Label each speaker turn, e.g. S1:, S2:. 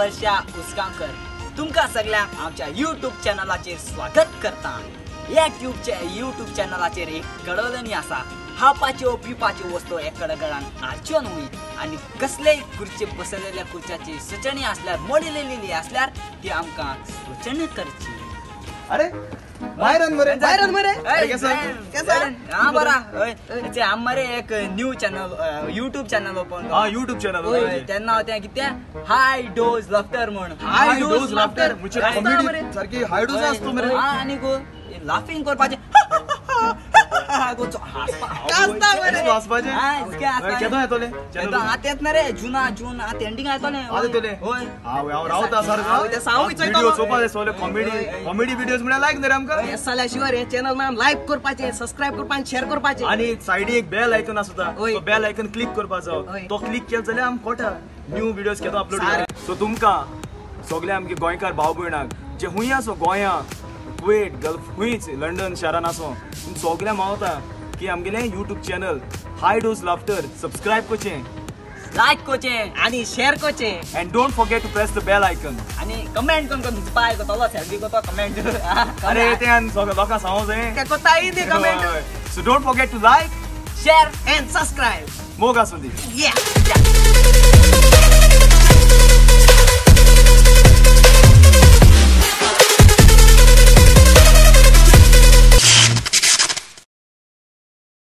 S1: वर्षा उसगांकर तुमकां सगळ्यांक आमच्या युट्यूब चॅनलाचेर स्वागत करता. ह्या ट्यूब युट्यूब चॅनलाचेर एक घडोवणी आसा. खावपाच्यो पिवपाच्यो वस्तू एकडे घरान हाडच्यो न्हय आनी कसलेय खुर्चे बसयलेल्या खुर्च्याची सुचणी असल्यार मोडिलेली असल्यार ती आमकां सुचणी करची.
S2: अरे बाहेर मरे
S3: बाहेर मरे.
S2: केसं?
S1: केसं? हा बरा. हय. तेचे आम मरे एक new channel YouTube channel open
S2: हा युट्यूब चॅनल
S1: होय तेन्ना हांव तें कितें हाय डोज लफ्टर म्हण
S2: हाय डोज लाफ्टर. सारखी हाय. डोज असतो मरे.
S1: हा आनी गो लाफिंग करपाचें रे. जुना जून. आतां एंडिंग? होय.
S2: हांव रावता सारको व्हिडिओ. चोवपा कॉमेडी कॉमेडी व्हिडिओज म्हळ्यार लायक रे आमकां?
S3: जाल्या शिवाय हे चॅनल लायक करपाचें सबस्क्राईब करपाचें आणि शेअर करपाचें
S2: आणि सायडी एक बेल आयकन आसता
S3: होय.
S2: तो बेल आयकन क्लिक करपाचो. तो क्लिक केलो जाल्यार आमकां कळटा न्यू व्हिडिओज केदो अपलोड. सो तुमकां सगळे आमगे गोंयकार भाव भयणाक जे हुंय आसो गोंया कुवेट गल्फ हुंयच लंडन शारान आसो तुम सगळ्या मावता की आमगेलें YouTube channel high dose laughter subscribe करचें
S1: लायक कोचें
S3: आणि शेअर करचें
S2: and don't forget to press the bell icon
S1: आनी कमेंट करून करून पाय करतलो सेल्फी करतो कमेंट
S2: अरे ते आनी लोकांक सांगो जाय
S3: ते कोता दी comment
S2: so don't forget to like
S1: share
S3: and subscribe
S2: मोग आसूं दी
S3: या